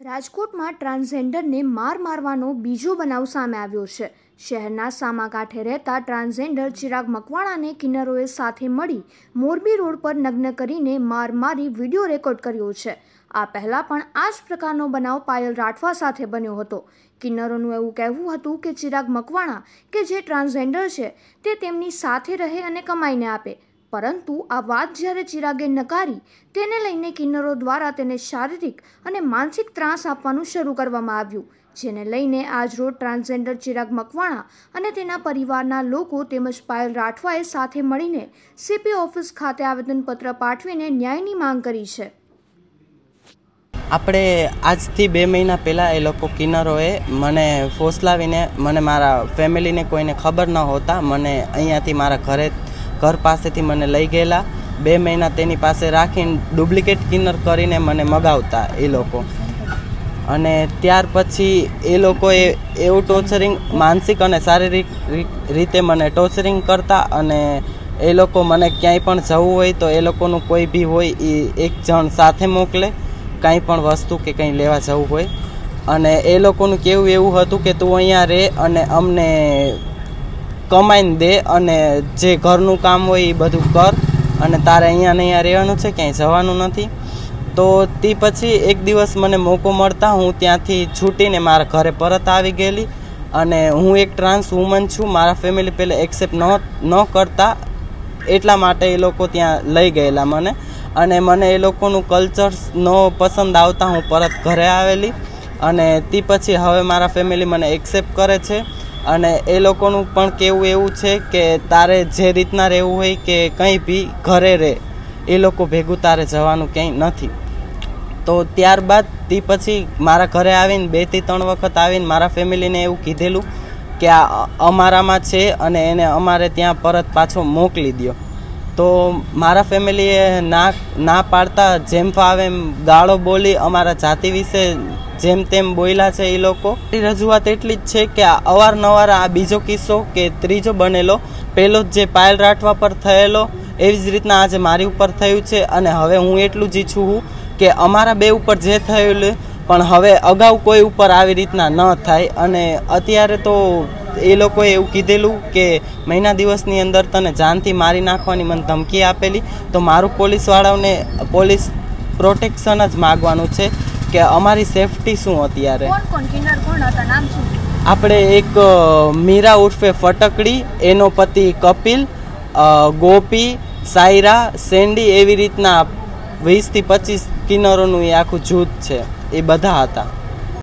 રાજકોટમાં ટ્રાન્સજેન્ડરને માર મારવાનો બીજો બનાવ સામે આવ્યો છે. શહેરના સામાકાંઠે રહેતા ટ્રાન્સજેન્ડર ચિરાગ મકવાણાને કિન્નરોએ સાથે મળી મોરબી રોડ પર નગ્ન કરીને માર મારી વીડિયો રેકોર્ડ કર્યો છે. આ પહેલાં પણ આ જ પ્રકારનો બનાવ પાયલ રાઠવા સાથે બન્યો હતો. કિન્નરોનું એવું કહેવું હતું કે ચિરાગ મકવાણા, કે જે ટ્રાન્સજેન્ડર છે, તે તેમની સાથે રહે અને કમાઈને આપે. પરંતુ આ વાત જ્યારે ચિરાગે નકારી, તેને લઈને કિન્નરો દ્વારા તેને શારીરિક અને માનસિક ત્રાસ આપવાનું શરૂ કરવામાં આવ્યું, જેને લઈને આજરોજ ટ્રાન્સજેન્ડર ચિરાગ મકવાણા અને તેના પરિવારના લોકો તેમજ પાયલ રાઠવાએ સાથે મળીને સીપી ઓફિસ ખાતે આવેદનપત્ર પાઠવીને ન્યાયની માંગ કરી છે. આપણે આજથી બે મહિના પહેલાં એ લોકો કિન્નરોએ મને ફોસલાવીને, મને મારા ફેમિલીને કોઈને ખબર ન હોતા, મને અહીંયાથી મારા ઘરે ઘર પાસેથી મને લઈ ગયેલા. બે મહિના તેની પાસે રાખીને ડુપ્લિકેટ કિન્નર કરીને મને મગાવતા એ લોકો. અને ત્યાર પછી એ લોકોએ એવું ટોર્ચરિંગ માનસિક અને શારીરિક રીતે મને ટોર્ચરિંગ કરતા અને એ લોકો મને ક્યાંય પણ જવું હોય તો એ લોકોનું કોઈ બી હોય એ એક જણ સાથે મોકલે. કાંઈ પણ વસ્તુ કે કંઈ લેવા જવું હોય. અને એ લોકોનું કેવું એવું હતું કે તું અહીંયા રહે અને અમને કમાઈને દે અને જે ઘરનું કામ હોય એ બધું કર અને તારે અહીંયા ને અહીંયા રહેવાનું છે, ક્યાંય જવાનું નથી. તો તે પછી એક દિવસ મને મોકો મળતા હું ત્યાંથી છૂટીને મારા ઘરે પરત આવી ગયેલી અને હું એક ટ્રાન્સ વુમન છું, મારા ફેમિલી પહેલાં એક્સેપ્ટ ન ન કરતા એટલા માટે એ લોકો ત્યાં લઈ ગયેલા મને અને મને એ લોકોનું કલ્ચર ન પસંદ આવતા હું પરત ઘરે આવેલી અને તે પછી હવે મારા ફેમિલી મને એક્સેપ્ટ કરે છે. અને એ લોકોનું પણ કેવું એવું છે કે તારે જે રીતના રહેવું હોય કે કંઈ બી ઘરે રહે, એ લોકો ભેગું તારે જવાનું ક્યાંય નથી. તો ત્યારબાદ તે પછી મારા ઘરે આવીને બેથી ત્રણ વખત આવીને મારા ફેમિલીને એવું કીધેલું કે આ અમારામાં છે અને એને અમારે ત્યાં પરત પાછો મોકલી દો તો મારા ફેમિલીએ ના ના પાડતા જેમ ફાવે એમ ગાળો બોલી અમારા જાતિ વિશે જેમ તેમ બોયલા છે એ લોકો. રજૂઆત એટલી જ છે કે અવારનવાર આ બીજો કિસ્સો કે ત્રીજો બનેલો પહેલો જે પાયલ રાઠવા પર થયેલો, એવી જ રીતના આજે મારી ઉપર થયું છે અને હવે હું એટલું જ ઈચ્છું છું કે અમારા બે ઉપર જે થયેલું, પણ હવે અગાઉ કોઈ ઉપર આવી રીતના ન થાય. અને અત્યારે તો એ લોકોએ એવું કીધેલું કે મહિના દિવસની અંદર તને જાનથી મારી નાખવાની મને ધમકી આપેલી. તો મારું પોલીસવાળાઓને પોલીસ પ્રોટેક્શન જ માગવાનું છે. કે અમારી સેફટી શું અત્યારે? કોણ કોણ? કિન્નર કોણ હતા? નામ શું? આપણે એક મીરા ઉર્ફે ફટકડી એનો પતિ કપિલ ગોપી સાયરા સેન્ડી એવી રીતના વીસથી પચીસ કિન્નરોનું એ આખું જૂથ છે. એ બધા હતા.